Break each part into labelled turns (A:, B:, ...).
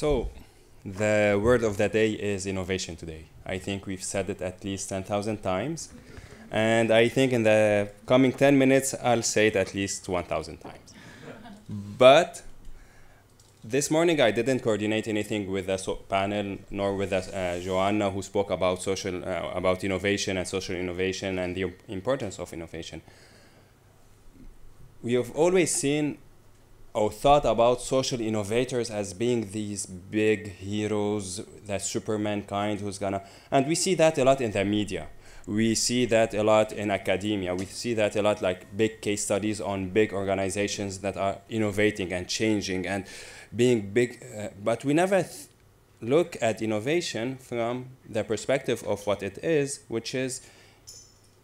A: So, the word of the day is innovation today. I think we've said it at least 10,000 times. And I think in the coming 10 minutes, I'll say it at least 1,000 times. But this morning, I didn't coordinate anything with the so panel nor with uh, Joanna, who spoke about social, uh, about innovation and social innovation and the importance of innovation. We have always seen or thought about social innovators as being these big heroes, that Superman kind who's gonna, and we see that a lot in the media. We see that a lot in academia. We see that a lot like big case studies on big organizations that are innovating and changing and being big. Uh, but we never look at innovation from the perspective of what it is, which is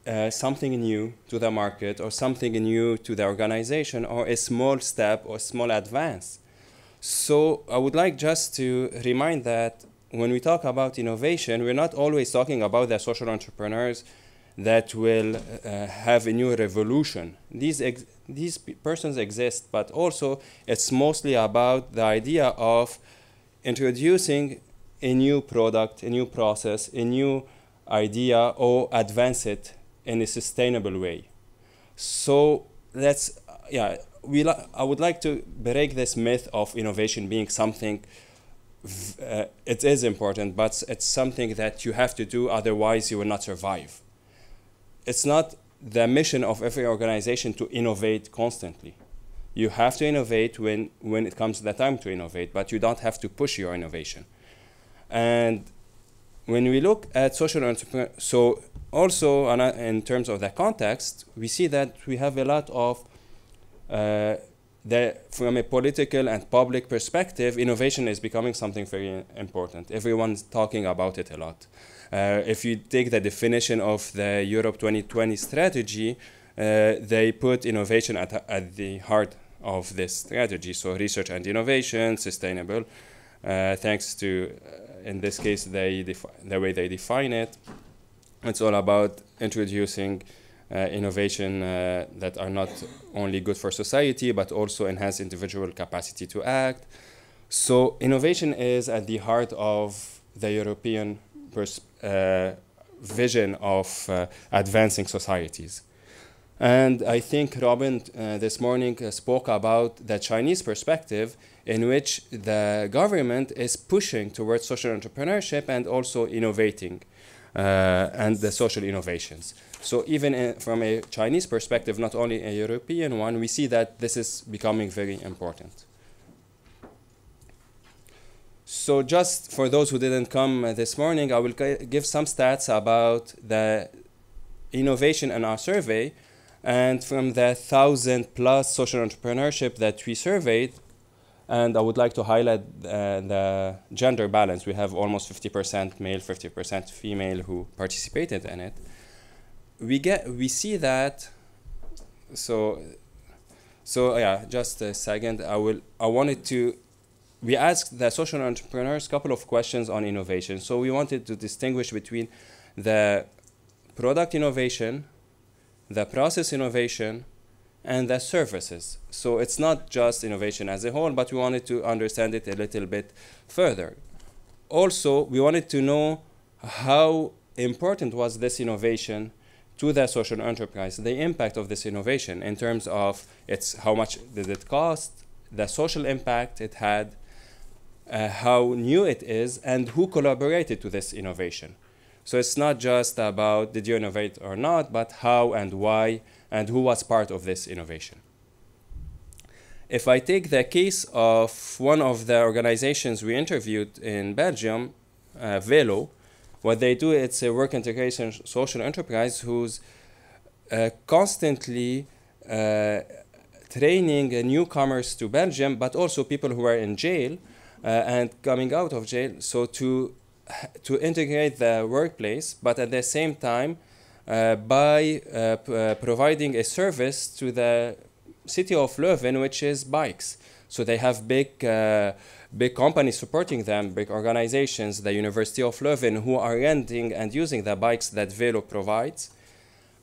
A: uh, something new to the market or something new to the organization or a small step or small advance. So I would like just to remind that when we talk about innovation, we're not always talking about the social entrepreneurs that will uh, have a new revolution. These, these persons exist, but also it's mostly about the idea of introducing a new product, a new process, a new idea, or advance it in a sustainable way. So let's, yeah, we I would like to break this myth of innovation being something. Uh, it is important, but it's something that you have to do, otherwise you will not survive. It's not the mission of every organization to innovate constantly. You have to innovate when, when it comes to the time to innovate, but you don't have to push your innovation. And when we look at social entrepreneur, so also in terms of the context, we see that we have a lot of uh, the, from a political and public perspective, innovation is becoming something very important. Everyone's talking about it a lot. Uh, if you take the definition of the Europe 2020 strategy, uh, they put innovation at, at the heart of this strategy. So research and innovation, sustainable, uh, thanks to, uh, in this case, they the way they define it. It's all about introducing uh, innovation uh, that are not only good for society, but also enhance individual capacity to act. So innovation is at the heart of the European uh, vision of uh, advancing societies. And I think Robin uh, this morning uh, spoke about the Chinese perspective in which the government is pushing towards social entrepreneurship and also innovating. Uh, and the social innovations. So even in, from a Chinese perspective, not only a European one, we see that this is becoming very important. So just for those who didn't come uh, this morning, I will give some stats about the innovation in our survey. And from the thousand plus social entrepreneurship that we surveyed, and I would like to highlight uh, the gender balance. We have almost 50% male, 50% female who participated in it. We get, we see that. So, so yeah, just a second. I will. I wanted to. We asked the social entrepreneurs a couple of questions on innovation. So we wanted to distinguish between the product innovation, the process innovation, and the services. So it's not just innovation as a whole, but we wanted to understand it a little bit further. Also, we wanted to know how important was this innovation to the social enterprise, the impact of this innovation in terms of its how much did it cost, the social impact it had, uh, how new it is, and who collaborated to this innovation. So it's not just about did you innovate or not, but how and why and who was part of this innovation. If I take the case of one of the organizations we interviewed in Belgium, uh, Velo, what they do, it's a work integration social enterprise who's uh, constantly uh, training newcomers to Belgium, but also people who are in jail uh, and coming out of jail. So to to integrate the workplace, but at the same time uh, by uh, uh, providing a service to the city of Leuven, which is bikes. So they have big, big companies supporting them, big organizations, the University of Leuven, who are renting and using the bikes that Velo provides.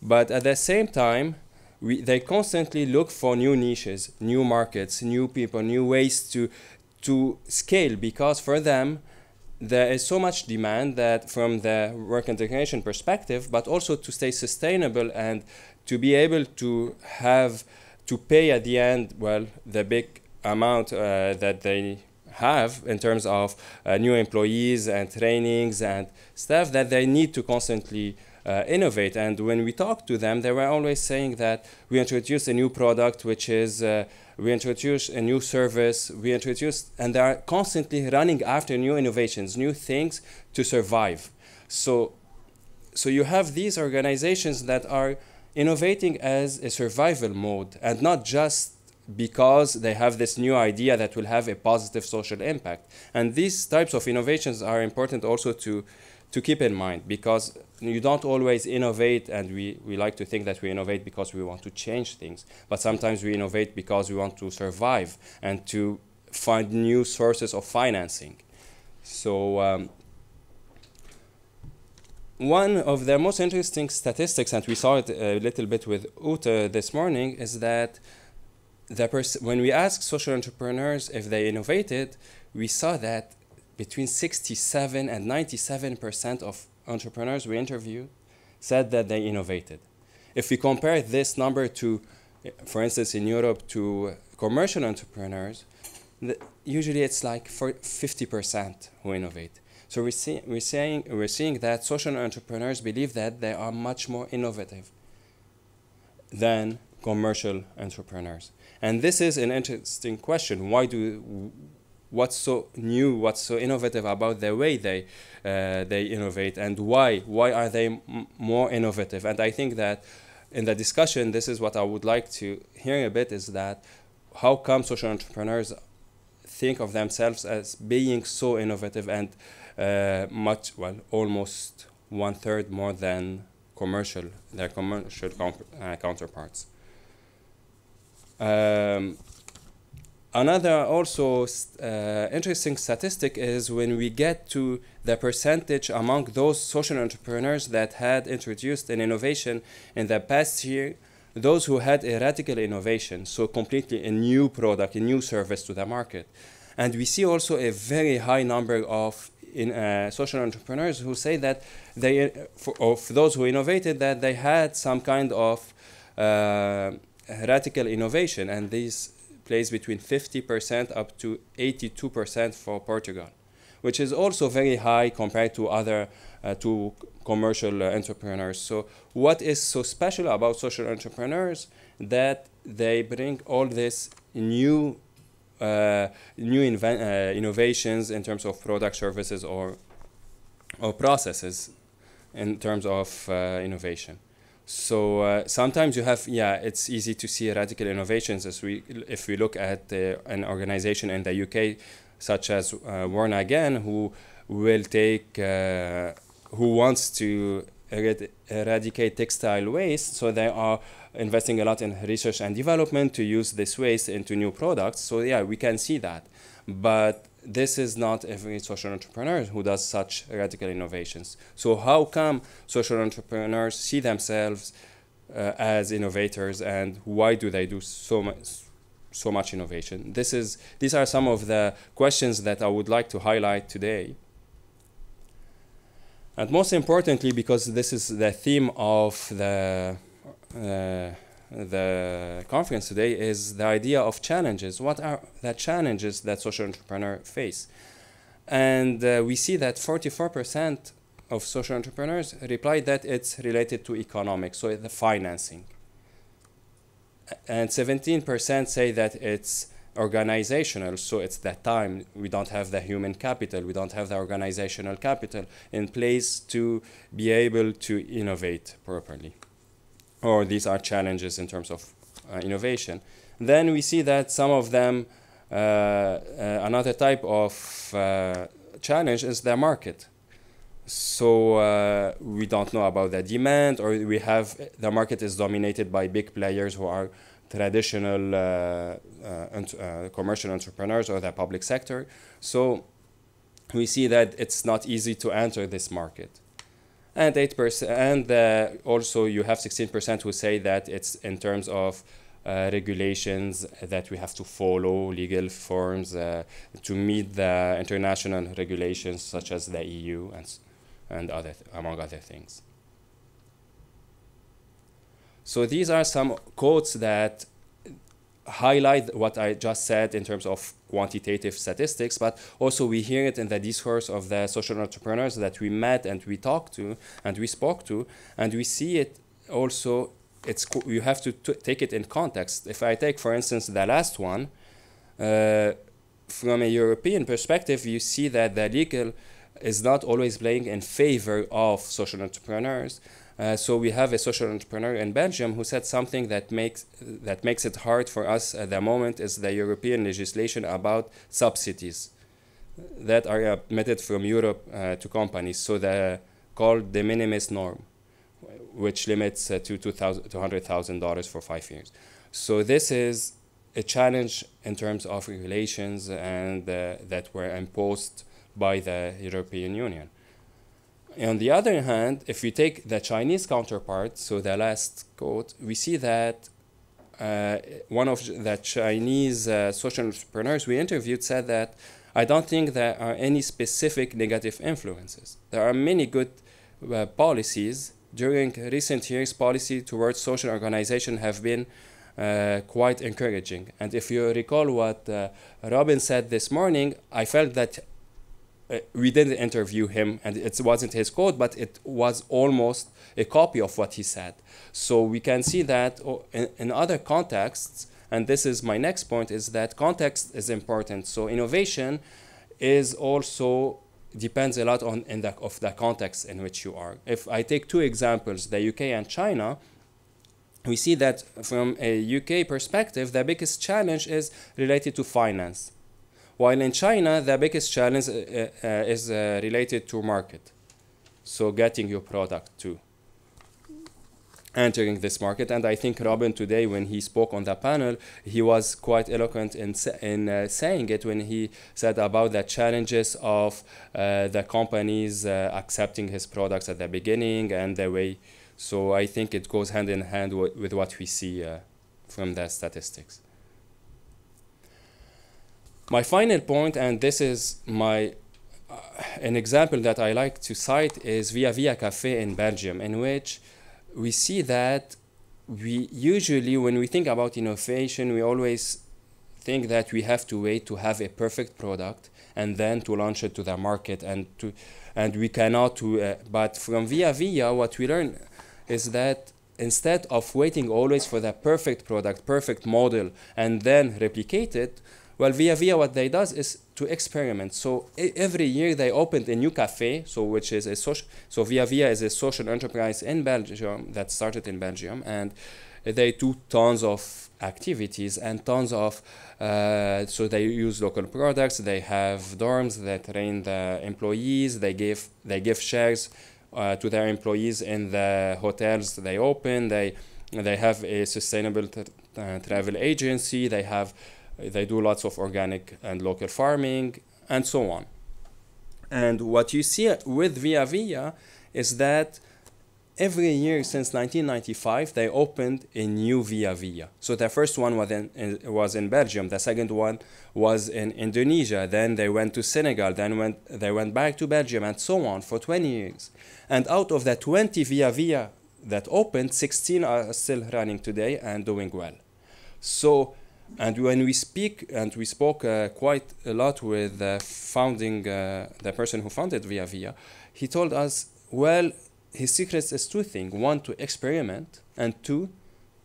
A: But at the same time, we, they constantly look for new niches, new markets, new people, new ways to to scale because for them there is so much demand that from the work integration perspective, but also to stay sustainable and to be able to have to pay at the end, well, the big amount uh, that they have in terms of uh, new employees and trainings and stuff that they need to constantly uh, innovate. And when we talk to them, they were always saying that we introduced a new product, which is uh, we introduce a new service, we introduce, and they are constantly running after new innovations, new things to survive. So, so you have these organizations that are innovating as a survival mode and not just because they have this new idea that will have a positive social impact. And these types of innovations are important also to, to keep in mind because you don't always innovate, and we, we like to think that we innovate because we want to change things. But sometimes we innovate because we want to survive and to find new sources of financing. So, um, one of the most interesting statistics, and we saw it a little bit with Ute this morning, is that the when we asked social entrepreneurs if they innovated, we saw that between 67 and 97 percent of entrepreneurs we interviewed said that they innovated. If we compare this number to, for instance, in Europe, to commercial entrepreneurs, usually it's like for 50% who innovate. So we're, see, we're, saying, we're seeing that social entrepreneurs believe that they are much more innovative than commercial entrepreneurs. And this is an interesting question. Why do what's so new, what's so innovative about the way they uh, they innovate, and why why are they more innovative? And I think that in the discussion, this is what I would like to hear a bit: is that how come social entrepreneurs think of themselves as being so innovative and uh, much well almost one third more than commercial their commercial uh, counterparts. Um, Another also uh, interesting statistic is when we get to the percentage among those social entrepreneurs that had introduced an innovation in the past year, those who had a radical innovation, so completely a new product, a new service to the market. And we see also a very high number of in, uh, social entrepreneurs who say that they, for, of those who innovated, that they had some kind of uh, radical innovation, and these plays between 50% up to 82% for Portugal, which is also very high compared to other uh, to commercial uh, entrepreneurs. So what is so special about social entrepreneurs that they bring all this new uh, new uh, innovations in terms of product services or or processes in terms of uh, innovation. So uh, sometimes you have, yeah, it's easy to see radical innovations as we, if we look at uh, an organization in the UK, such as uh, Again, who will take, uh, who wants to erad eradicate textile waste. So they are investing a lot in research and development to use this waste into new products. So yeah, we can see that, but this is not every social entrepreneur who does such radical innovations. So how come social entrepreneurs see themselves uh, as innovators and why do they do so much so much innovation? This is these are some of the questions that I would like to highlight today. And most importantly, because this is the theme of the uh, the conference today is the idea of challenges. What are the challenges that social entrepreneurs face? And uh, we see that 44% of social entrepreneurs replied that it's related to economics, so the financing. And 17% say that it's organizational, so it's that time we don't have the human capital, we don't have the organizational capital in place to be able to innovate properly or these are challenges in terms of uh, innovation. Then we see that some of them, uh, uh, another type of uh, challenge is the market. So uh, we don't know about the demand, or we have the market is dominated by big players who are traditional uh, commercial entrepreneurs or the public sector. So we see that it's not easy to enter this market and 8% and uh, also you have 16% who say that it's in terms of uh, regulations that we have to follow, legal forms uh, to meet the international regulations such as the EU and, and other among other things. So these are some quotes that highlight what I just said in terms of quantitative statistics, but also we hear it in the discourse of the social entrepreneurs that we met and we talked to and we spoke to, and we see it also. It's you have to take it in context. If I take, for instance, the last one, uh, from a European perspective, you see that the legal is not always playing in favor of social entrepreneurs, uh, so we have a social entrepreneur in Belgium who said something that makes that makes it hard for us at the moment is the European legislation about subsidies that are admitted from Europe uh, to companies. So the called de minimis norm, which limits uh, to $200,000 for five years. So this is a challenge in terms of regulations and uh, that were imposed by the European Union. On the other hand, if we take the Chinese counterpart, so the last quote, we see that uh, one of the Chinese uh, social entrepreneurs we interviewed said that I don't think there are any specific negative influences. There are many good uh, policies. During recent years, policy towards social organization have been uh, quite encouraging. And if you recall what uh, Robin said this morning, I felt that uh, we didn't interview him and it wasn't his quote but it was almost a copy of what he said. So we can see that oh, in, in other contexts and this is my next point is that context is important. So innovation is also depends a lot on in the, of the context in which you are. If i take two examples the uk and china we see that from a uk perspective the biggest challenge is related to finance while in China, the biggest challenge uh, uh, is uh, related to market. So getting your product to entering this market. And I think Robin today, when he spoke on the panel, he was quite eloquent in, in uh, saying it when he said about the challenges of uh, the companies uh, accepting his products at the beginning and the way. So I think it goes hand in hand with what we see from the statistics. My final point, and this is my uh, an example that I like to cite is Via Via Cafe in Belgium, in which we see that we usually, when we think about innovation, we always think that we have to wait to have a perfect product and then to launch it to the market and to and we cannot to uh, but from via via what we learn is that instead of waiting always for the perfect product perfect model and then replicate it well, Via Via, what they does is to experiment. So every year they opened a new cafe, so which is a social. So Via Via is a social enterprise in Belgium that started in Belgium, and they do tons of activities and tons of. Uh, so they use local products. They have dorms that train the employees. They give they give shares uh, to their employees in the hotels they open. They they have a sustainable uh, travel agency. They have they do lots of organic and local farming and so on. And what you see with Via Via is that every year since 1995 they opened a new Via Via. So the first one was in, in, was in Belgium, the second one was in Indonesia, then they went to Senegal, then went, they went back to Belgium and so on for 20 years. And out of the 20 Via Via that opened, 16 are still running today and doing well. So and when we speak and we spoke uh, quite a lot with the founding uh, the person who founded via via he told us well his secret is two things one to experiment and two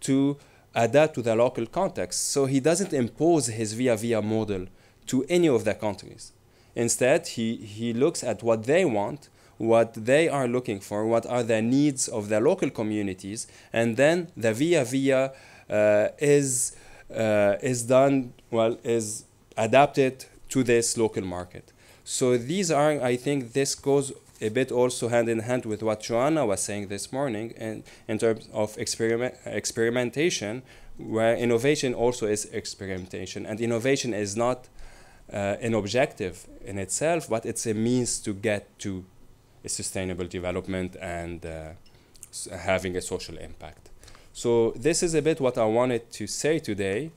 A: to adapt to the local context. So he doesn't impose his via via model to any of the countries. Instead he, he looks at what they want what they are looking for what are the needs of the local communities and then the via via uh, is uh, is done well is adapted to this local market. So these are, I think, this goes a bit also hand in hand with what Joanna was saying this morning in, in terms of experiment, experimentation, where innovation also is experimentation. And innovation is not uh, an objective in itself, but it's a means to get to a sustainable development and uh, having a social impact. So this is a bit what I wanted to say today.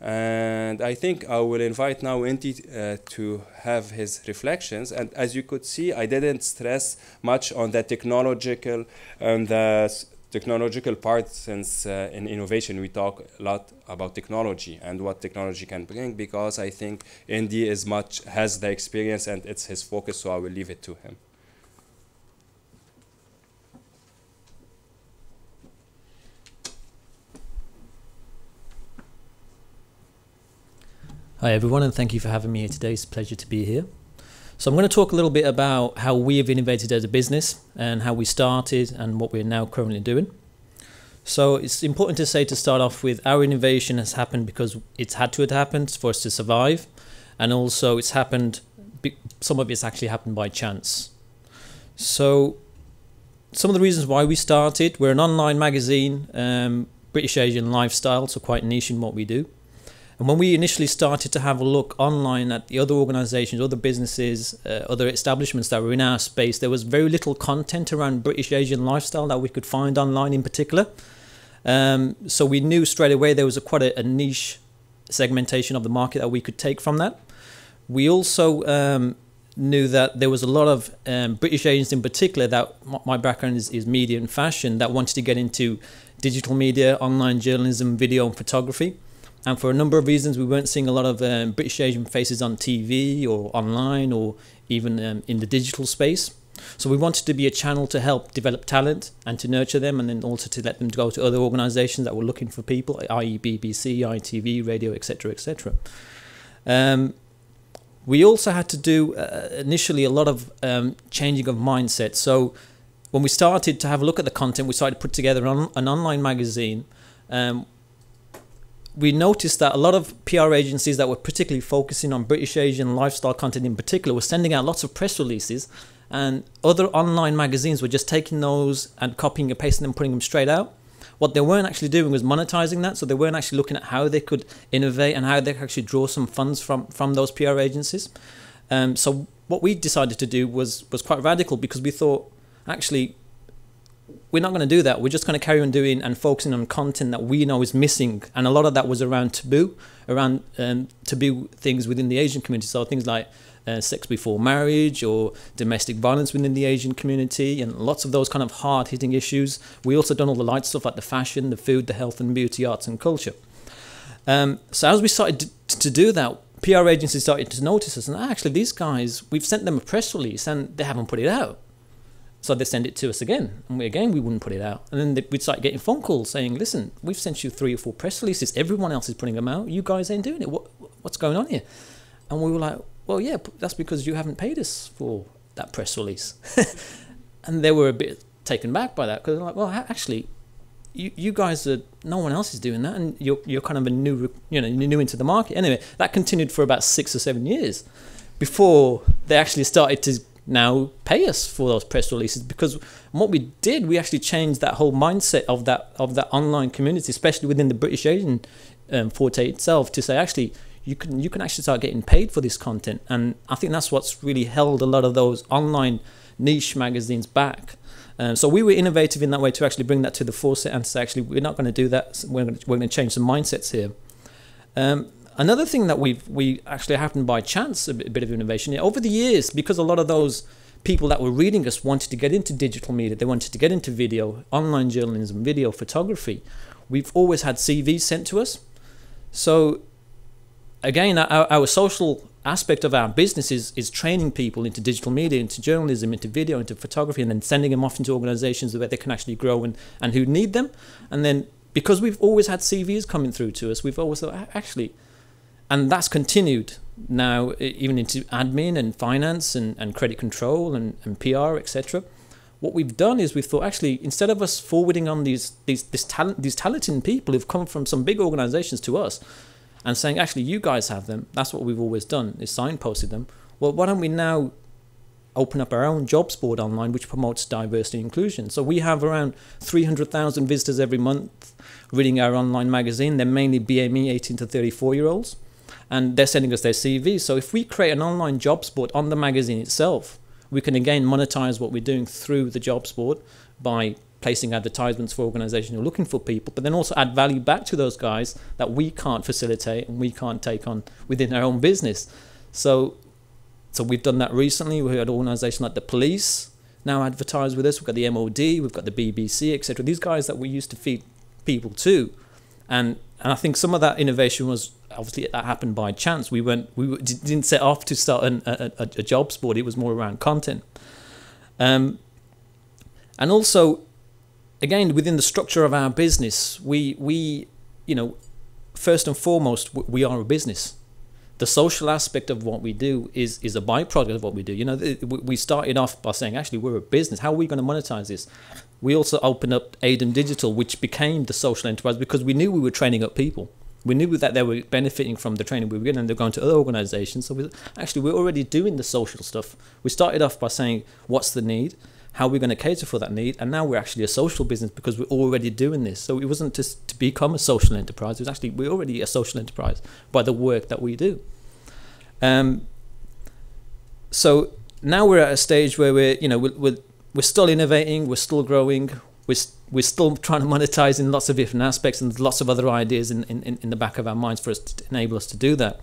A: And I think I will invite now Inti uh, to have his reflections. And as you could see, I didn't stress much on the technological and the technological part since uh, in innovation we talk a lot about technology and what technology can bring because I think Indy is much has the experience and it's his focus so I will leave it to him.
B: Hi everyone and thank you for having me here today. It's a pleasure to be here. So I'm going to talk a little bit about how we have innovated as a business and how we started and what we're now currently doing. So it's important to say to start off with our innovation has happened because it's had to have happened for us to survive and also it's happened some of it's actually happened by chance. So some of the reasons why we started, we're an online magazine, um, British Asian lifestyle, so quite niche in what we do. And when we initially started to have a look online at the other organizations, other businesses, uh, other establishments that were in our space, there was very little content around British Asian lifestyle that we could find online in particular. Um, so we knew straight away there was a quite a, a, niche segmentation of the market that we could take from that. We also um, knew that there was a lot of um, British Asians in particular that my background is, is media and fashion that wanted to get into digital media, online journalism, video and photography. And for a number of reasons, we weren't seeing a lot of um, British Asian faces on TV or online or even um, in the digital space. So we wanted to be a channel to help develop talent and to nurture them, and then also to let them go to other organisations that were looking for people, i.e., BBC, ITV, radio, etc., etc. Um, we also had to do uh, initially a lot of um, changing of mindset. So when we started to have a look at the content, we started to put together an, an online magazine. We noticed that a lot of PR agencies that were particularly focusing on British Asian lifestyle content in particular were sending out lots of press releases, and other online magazines were just taking those and copying and pasting them, putting them straight out. What they weren't actually doing was monetizing that, so they weren't actually looking at how they could innovate and how they could actually draw some funds from from those PR agencies. Um, so what we decided to do was was quite radical because we thought actually we're not going to do that. We're just going to carry on doing and focusing on content that we know is missing. And a lot of that was around taboo, around um, taboo things within the Asian community. So things like uh, sex before marriage or domestic violence within the Asian community and lots of those kind of hard hitting issues. We also done all the light stuff like the fashion, the food, the health and beauty, arts and culture. Um, so as we started to do that, PR agencies started to notice us and actually these guys, we've sent them a press release and they haven't put it out. So they send it to us again, and we, again we wouldn't put it out. And then we'd start getting phone calls saying, "Listen, we've sent you three or four press releases. Everyone else is putting them out. You guys ain't doing it. What what's going on here?" And we were like, "Well, yeah, that's because you haven't paid us for that press release." and they were a bit taken back by that because they're like, "Well, actually, you, you guys are no one else is doing that, and you're you're kind of a new you know new into the market." Anyway, that continued for about six or seven years before they actually started to now pay us for those press releases because what we did we actually changed that whole mindset of that of that online community especially within the british asian um, forte itself to say actually you can you can actually start getting paid for this content. And i think that's what's really held a lot of those online niche magazines back. Um, so we were innovative in that way to actually bring that to the forefront and say actually we're not going to do that. We're going to, we're going to change some mindsets here. Um, Another thing that we we actually happened by chance, a bit, a bit of innovation over the years, because a lot of those people that were reading us wanted to get into digital media, they wanted to get into video, online journalism, video photography. We've always had CVs sent to us. So again, our, our social aspect of our business is, is training people into digital media, into journalism, into video, into photography, and then sending them off into organizations where they can actually grow and, and who need them. And then because we've always had CVs coming through to us, we've always thought, actually, and that's continued now even into admin and finance and, and credit control and, and PR, etc. What we've done is we've thought actually instead of us forwarding on these these this talent these talented people who've come from some big organizations to us and saying actually you guys have them, that's what we've always done is signposted them. Well, why don't we now open up our own jobs board online which promotes diversity and inclusion. So we have around 300,000 visitors every month reading our online magazine. They're mainly BME 18 to 34 year olds and they're sending us their CV. So if we create an online jobs board on the magazine itself, we can again monetize what we're doing through the jobs board by placing advertisements for organizations who are looking for people, but then also add value back to those guys that we can't facilitate and we can't take on within our own business. So, so we've done that recently. We had an organization like the police now advertise with us. We've got the MOD, we've got the BBC, etc. These guys that we used to feed people to, and and I think some of that innovation was obviously that happened by chance. We went we didn't set off to start an, a, a, a jobs board. It was more around content. Um, and also again within the structure of our business we we you know first and foremost we are a business the social aspect of what we do is is a byproduct of what we do you know we started off by saying actually we're a business how are we going to monetize this we also opened up Adam Digital which became the social enterprise because we knew we were training up people we knew that they were benefiting from the training we were getting and they're going to other organizations so we, actually we're already doing the social stuff we started off by saying what's the need how are we're going to cater for that need. And now we're actually a social business because we're already doing this. So it wasn't just to become a social enterprise. It was actually we're already a social enterprise by the work that we do. Um, so now we're at a stage where we're you know we're, we're, we're still innovating, we're still growing, we're we're still trying to monetize in lots of different aspects, and lots of other ideas in, in, in the back of our minds for us to enable us to do that.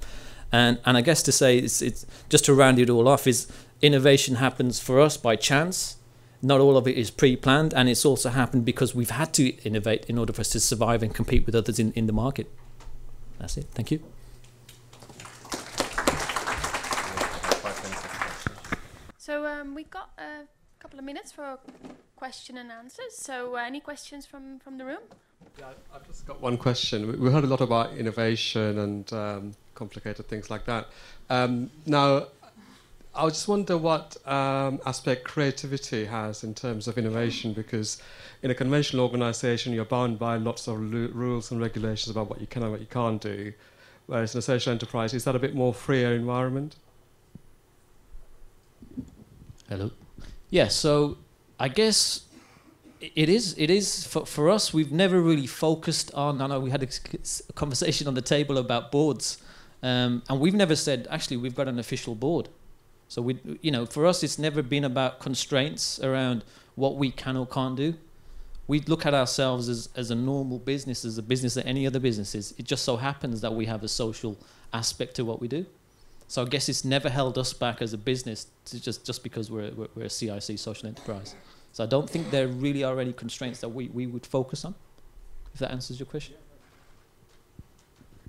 B: And and I guess to say it's, it's just to round it all off is innovation happens for us by chance. Not all of it is pre-planned and it's also happened because we've had to innovate in order for us to survive and compete with others in, in the market. That's it. Thank you.
C: So um, we've got a couple of minutes for question and answers so uh, any questions from from the room
D: yeah i've just got one question we heard a lot about innovation and um, complicated things like that um, now I just wonder what um, aspect creativity has in terms of innovation, because in a conventional organisation, you're bound by lots of rules and regulations about what you can and what you can't do. Whereas in a social enterprise, is that a bit more freer environment?
B: Hello. Yeah. So I guess it is. It is for for us. We've never really focused on. I know we had a conversation on the table about boards, um, and we've never said actually we've got an official board. So we, you know, for us, it's never been about constraints around what we can or can't do. We look at ourselves as, as a normal business, as a business that any other business is. It just so happens that we have a social aspect to what we do. So I guess it's never held us back as a business just, just because we're, we're a CIC social enterprise. So I don't think there really are any constraints that we, we would focus on, if that answers your question.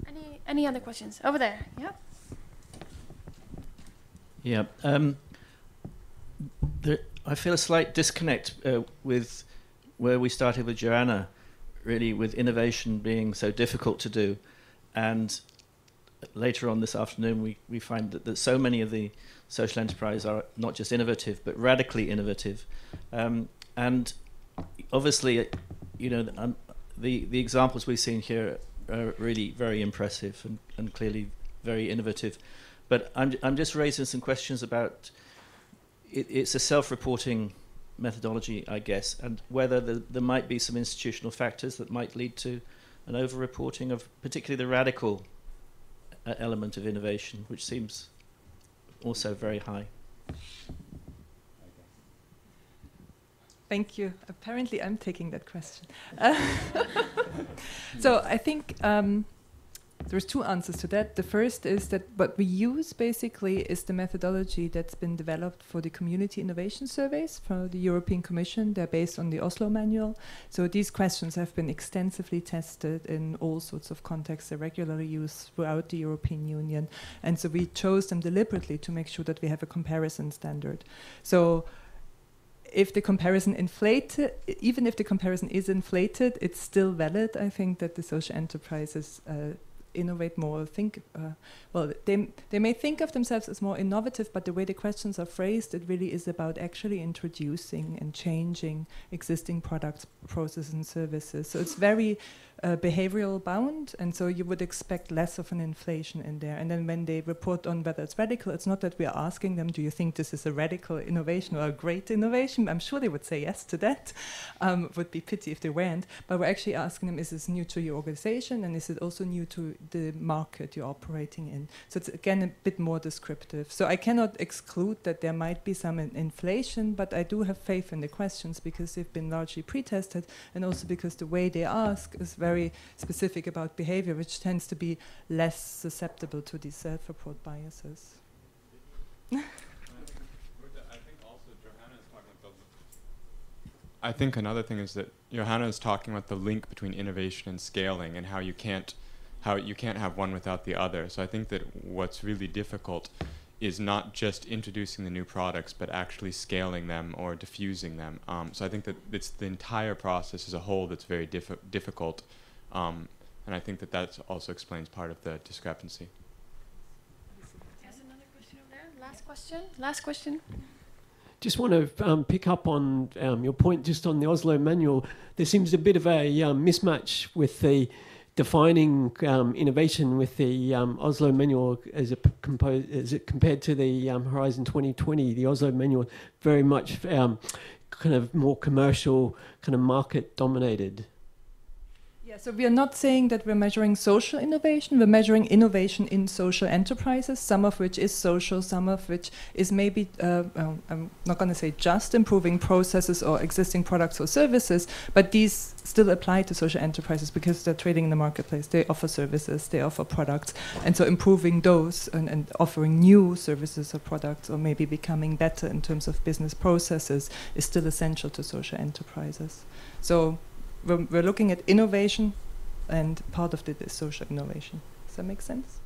C: Any, any other questions? Over there, yeah.
E: Yeah. Um, there, I feel a slight disconnect uh, with where we started with Joanna, really with innovation being so difficult to do. And later on this afternoon, we, we find that, that so many of the social enterprise are not just innovative, but radically innovative. Um, and obviously, you know, um, the, the examples we've seen here are really very impressive and, and clearly very innovative. But I'm, I'm just raising some questions about it, it's a self-reporting methodology, I guess, and whether the, there might be some institutional factors that might lead to an over-reporting of particularly the radical uh, element of innovation, which seems also very high.
F: Thank you. Apparently, I'm taking that question. So I think um, there's two answers to that. The first is that what we use basically is the methodology that's been developed for the community innovation surveys for the European Commission. They're based on the Oslo manual. So these questions have been extensively tested in all sorts of contexts. They're regularly used throughout the European Union. And so we chose them deliberately to make sure that we have a comparison standard. So if the comparison inflated, even if the comparison is inflated, it's still valid. I think that the social enterprises uh, innovate more, think, uh, well, they, they may think of themselves as more innovative, but the way the questions are phrased, it really is about actually introducing and changing existing products, processes, and services. So it's very uh, behavioral bound, and so you would expect less of an inflation in there. And then when they report on whether it's radical, it's not that we are asking them, "Do you think this is a radical innovation or a great innovation?" I'm sure they would say yes to that. Um, would be pity if they weren't. But we're actually asking them, "Is this new to your organization, and is it also new to the market you're operating in?" So it's again a bit more descriptive. So I cannot exclude that there might be some in inflation, but I do have faith in the questions because they've been largely pre-tested, and also because the way they ask is very very specific about behavior, which tends to be less susceptible to these self-report biases.
G: I think another thing is that Johanna is talking about the link between innovation and scaling and how you can't how you can't have one without the other. So I think that what's really difficult is not just introducing the new products, but actually scaling them or diffusing them. Um, so I think that it's the entire process as a whole that's very diffi difficult, um, and I think that that also explains part of the discrepancy.
C: There's another question over there. Last question. Last question.
H: Just want to um, pick up on um, your point just on the Oslo manual. There seems a bit of a um, mismatch with the defining um, innovation with the um, Oslo manual as, as it compared to the um, Horizon 2020. The Oslo manual very much um, kind of more commercial, kind of market dominated.
F: So we are not saying that we're measuring social innovation. We're measuring innovation in social enterprises, some of which is social, some of which is maybe, uh, um, I'm not going to say just improving processes or existing products or services, but these still apply to social enterprises because they're trading in the marketplace. They offer services, they offer products. And so improving those and, and offering new services or products or maybe becoming better in terms of business processes is still essential to social enterprises. So we're, we're looking at innovation, and part of it is social innovation. Does that make sense?